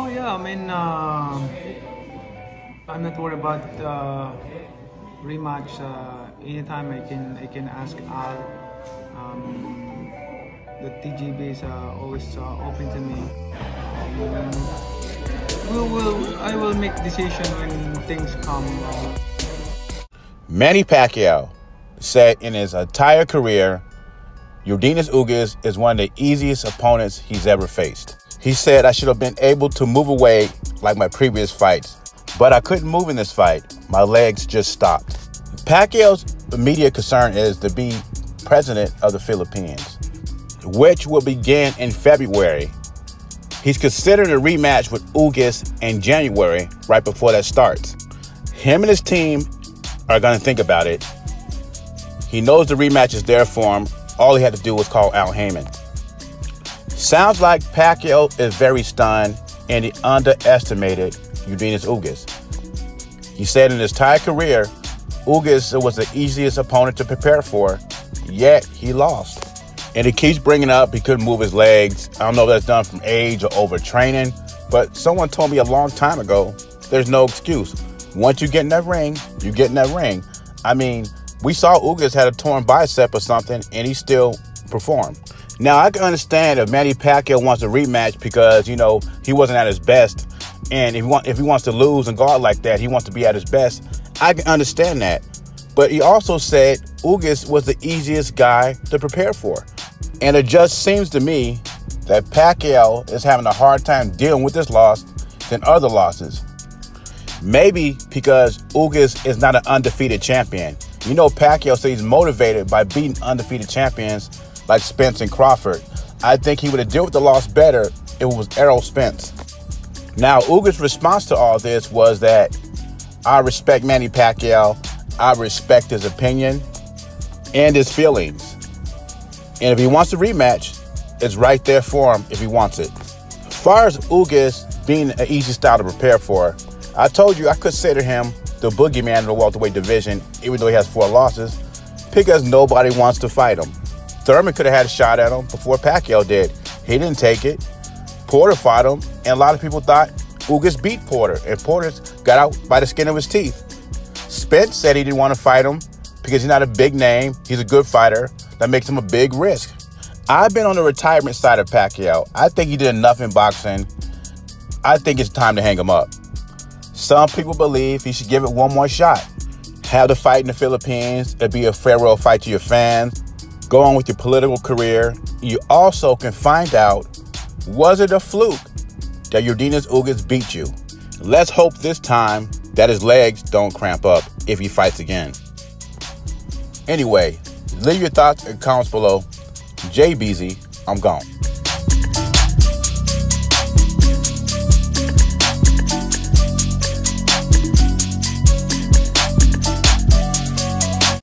Oh yeah, I mean, uh, I'm not worried about uh, rematch. Uh, anytime I can, I can ask Al. Um, the TGB is uh, always uh, open to me. Um, we will, I will make decision when things come. Manny Pacquiao said in his entire career, Yordenis Ugas is one of the easiest opponents he's ever faced. He said I should have been able to move away like my previous fights, but I couldn't move in this fight. My legs just stopped. Pacquiao's immediate concern is to be president of the Philippines, which will begin in February. He's considering a rematch with Ugas in January, right before that starts. Him and his team are going to think about it. He knows the rematch is there for him. All he had to do was call Al Haymon. Sounds like Pacquiao is very stunned and he underestimated Yordenis Ugas. He said in his entire career, Ugas was the easiest opponent to prepare for, yet he lost. And he keeps bringing up he couldn't move his legs. I don't know if that's done from age or overtraining, but someone told me a long time ago there's no excuse. Once you get in that ring, you get in that ring. I mean, we saw Ugas had a torn bicep or something, and he still performed. Now I can understand if Manny Pacquiao wants a rematch because you know he wasn't at his best, and if he want if he wants to lose and guard like that, he wants to be at his best. I can understand that, but he also said Ugas was the easiest guy to prepare for, and it just seems to me that Pacquiao is having a hard time dealing with this loss than other losses. Maybe because Ugas is not an undefeated champion. You know, Pacquiao says he's motivated by beating undefeated champions like Spence and Crawford. I think he would have dealt with the loss better if it was Errol Spence. Now, Ugas' response to all this was that I respect Manny Pacquiao, I respect his opinion and his feelings. And if he wants a rematch, it's right there for him if he wants it. As far as Ugas being an easy style to prepare for, I told you I consider him the boogeyman of the welterweight division, even though he has four losses, because nobody wants to fight him. Thurman could have had a shot at him before Pacquiao did. He didn't take it. Porter fought him, and a lot of people thought Ugas beat Porter, and Porter got out by the skin of his teeth. Spence said he didn't want to fight him because he's not a big name. He's a good fighter. That makes him a big risk. I've been on the retirement side of Pacquiao. I think he did enough in boxing. I think it's time to hang him up. Some people believe he should give it one more shot. Have the fight in the Philippines. It'd be a farewell fight to your fans go on with your political career. You also can find out was it a fluke that Yordenis Ugas beat you? Let's hope this time that his legs don't cramp up if he fights again. Anyway, leave your thoughts and comments below. Beezy, I'm gone.